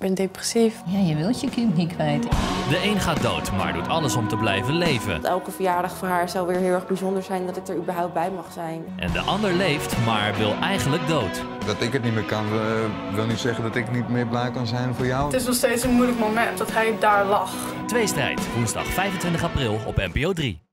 Ik ben depressief. Ja, je wilt je kind niet kwijt. De een gaat dood, maar doet alles om te blijven leven. Elke verjaardag voor haar zou weer heel erg bijzonder zijn dat ik er überhaupt bij mag zijn. En de ander leeft, maar wil eigenlijk dood. Dat ik het niet meer kan, eh, wil niet zeggen dat ik niet meer blij kan zijn voor jou. Het is nog steeds een moeilijk moment dat hij daar lag. Tweestrijd, woensdag 25 april op NPO 3.